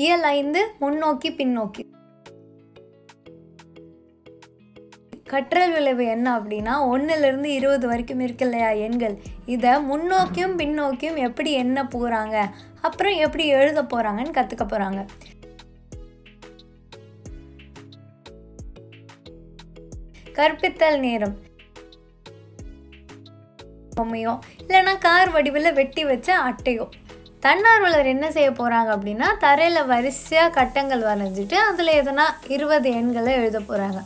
இயல் ஐந்து முன்னோக்கி பின்னோக்கி. கற்றல் விளைவு என்ன அப்படின்னா ஒன்றுலேருந்து இருபது வரைக்கும் இருக்கு இல்லையா எண்கள். இதை முன்னோக்கியும் பின்னோக்கியும் எப்படி எண்ண போகிறாங்க அப்புறம் எப்படி எழுத போகிறாங்கன்னு கற்றுக்க போகிறாங்க கற்பித்தல் நேரம். பொம்மையோ இல்லைன்னா கார் வடிவில் வெட்டி வச்ச அட்டையோ. தன்னார்வலர் என்ன செய்ய போகிறாங்க அப்படின்னா தரையில் வரிசையாக கட்டங்கள் வரைஞ்சிட்டு அதில் எதனா இருபது எண்களை எழுத போகிறாங்க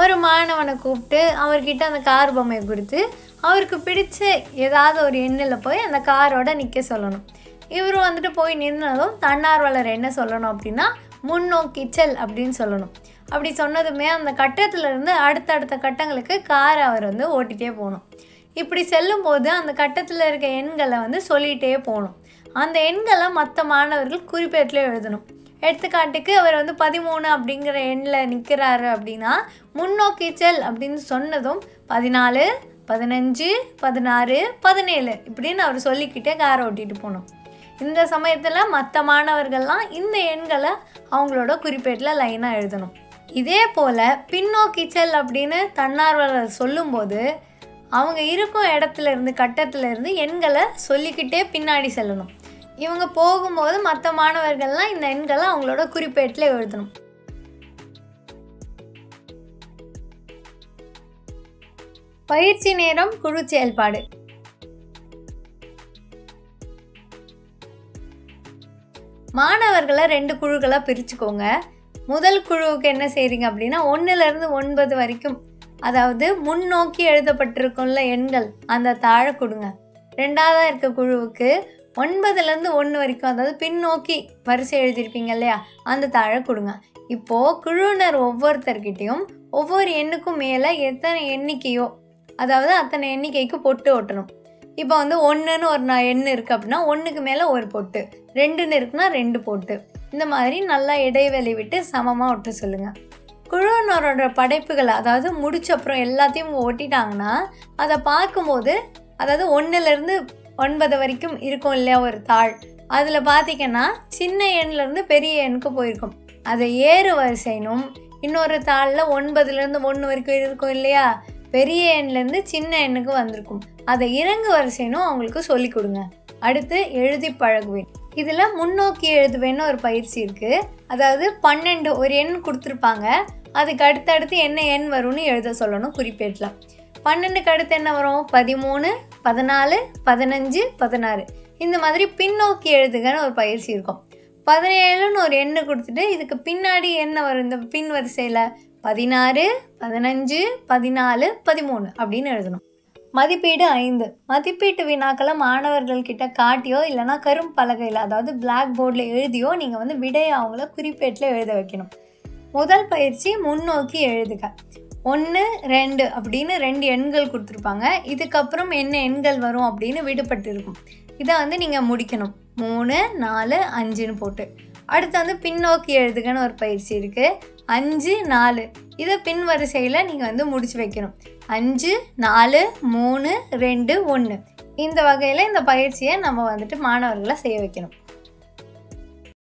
ஒரு மாணவனை கூப்பிட்டு அவர்கிட்ட அந்த கார் பொம்மையை கொடுத்து அவருக்கு பிடிச்ச ஏதாவது ஒரு எண்ணில் போய் அந்த காரோட நிற்க சொல்லணும். இவர் வந்துட்டு போய் நின்றதும் தன்னார்வலர் என்ன சொல்லணும் அப்படின்னா முன்னோக்கி செல் அப்படின்னு சொல்லணும். அப்படி சொன்னதுமே அந்த கட்டத்துல இருந்து அடுத்தடுத்த கட்டங்களுக்கு காரை அவர் வந்து ஓட்டிகிட்டே போகணும். இப்படி செல்லும்போது அந்த கட்டத்தில் இருக்க எண்களை வந்து சொல்லிகிட்டே போகணும். அந்த எண்களை மற்ற மாணவர்கள் குறிப்பேட்டில் எழுதணும். எடுத்துக்காட்டுக்கு அவர் வந்து பதிமூணு அப்படிங்கிற எண்ணில் நிற்கிறாரு அப்படின்னா முன்னோக்கி செல் அப்படின்னு சொன்னதும் பதினாலு பதினஞ்சு பதினாறு பதினேழு இப்படின்னு அவர் சொல்லிக்கிட்டே காரை ஓட்டிகிட்டு போகணும். இந்த சமயத்தில் மற்ற மாணவர்கள்லாம் இந்த எண்களை அவங்களோட குறிப்பேட்டில் லைனாக எழுதணும். இதே போல் பின்னோக்கி செல் அப்படின்னு தன்னார்வலர் சொல்லும்போது அவங்க இருக்கும் இடத்துல இருந்து கட்டத்தில் இருந்து எண்களை சொல்லிக்கிட்டே பின்னாடி செல்லணும். இவங்க போகும்போது மற்ற மாணவர்கள்லாம் இந்த எண்களை அவங்களோட குறிப்பேட்டில் எழுதணும். பயிற்சி நேரம் குழு செயல்பாடு. மாணவர்களை ரெண்டு குழுக்களாக பிரிச்சுக்கோங்க. முதல் குழுவுக்கு என்ன செய்கிறீங்க அப்படின்னா ஒன்றுலேருந்து ஒன்பது வரைக்கும் அதாவது முன்னோக்கி எழுதப்பட்டிருக்கும்ல எண்கள் அந்த தாழை கொடுங்க. ரெண்டாவதாக இருக்க குழுவுக்கு ஒன்பதுலேருந்து ஒன்று வரைக்கும் அதாவது பின்னோக்கி வரிசை எழுதியிருப்பீங்க இல்லையா? அந்த தாழை கொடுங்க. இப்போது குழுவினர் ஒவ்வொருத்தர்கிட்டையும் ஒவ்வொரு எண்ணுக்கும் மேலே எத்தனை எண்ணிக்கையோ அதாவது அத்தனை எண்ணிக்கைக்கு பொட்டு ஒட்டணும். இப்போ வந்து ஒன்றுன்னு ஒரு நான் எண்ணு இருக்குது அப்படின்னா ஒன்றுக்கு மேலே ஒரு பொட்டு ரெண்டுன்னு இருக்குன்னா ரெண்டு பொட்டு. இந்த மாதிரி நல்லா இடைவெளி விட்டு சமமாக ஒட்ட சொல்லுங்கள் குழுவினரோட படைப்புகளை அதாவது முடிச்ச அப்புறம் எல்லாத்தையும் ஒட்டிட்டாங்கன்னா அதை பார்க்கும்போது அதாவது ஒன்றுலேருந்து ஒன்பது வரைக்கும் இருக்கும் இல்லையா ஒரு தாள்? அதில் பார்த்தீங்கன்னா சின்ன எண்ணிலேருந்து பெரிய எண்ணுக்கு போயிருக்கும். அதை ஏறு வரிசைனும் இன்னொரு தாளில் ஒன்பதுலேருந்து ஒன்று வரைக்கும் இருக்கும் இல்லையா? பெரிய எண்லேருந்து சின்ன எண்ணுக்கு வந்திருக்கும். அதை இறங்கு வரிசைனும் அவங்களுக்கு சொல்லிக் கொடுங்க. அடுத்து எழுதி பழகுவேன். இதில் முன்னோக்கி எழுதுவேன்னு ஒரு பயிற்சி இருக்குது அதாவது பன்னெண்டு ஒரு எண் கொடுத்துருப்பாங்க. அதுக்கு அடுத்தடுத்து என்ன எண் வரும்னு எழுத சொல்லணும் குறிப்பேட்டில். பன்னெண்டுக்கு அடுத்து என்ன வரும்? பதிமூணு பதினாலு பதினஞ்சு பதினாறு. இந்த மாதிரி பின்னோக்கி எழுதுகன்னு ஒரு பயிற்சி இருக்கும். பதினேழுன்னு ஒரு எண்ணு கொடுத்துட்டு இதுக்கு பின்னாடி என்ன வரும்? இந்த பின் வரிசையில் பதினாறு பதினஞ்சு பதினாலு பதிமூணு அப்படின்னு எழுதணும். மதிப்பீடு ஐந்து. மதிப்பீட்டு வினாக்களை மாணவர்கள்கிட்ட காட்டியோ இல்லைனா கரும்பலகையில் அதாவது பிளாக் போர்டில் எழுதியோ நீங்கள் வந்து விடையை அவங்கள குறிப்பேட்டில் எழுத வைக்கணும். முதல் பயிற்சி முன்னோக்கி எழுதுக. ஒன்று ரெண்டு அப்படின்னு ரெண்டு எண்கள் கொடுத்துருப்பாங்க. இதுக்கப்புறம் என்ன எண்கள் வரும் அப்படின்னு விடுபட்டு இருக்கும் இதை வந்து நீங்கள் முடிக்கணும். மூணு நாலு அஞ்சுன்னு போட்டு. அடுத்து வந்து பின்னோக்கி எழுதுகன்னு ஒரு பயிற்சி இருக்குது அஞ்சு நாலு. இதை பின் வரிசையில் நீங்கள் வந்து முடிச்சு வைக்கணும். அஞ்சு நாலு மூணு ரெண்டு ஒன்று இந்த வகையில் இந்த பயிற்சியை நம்ம வந்துட்டு மாணவர்களை செய்ய வைக்கணும்.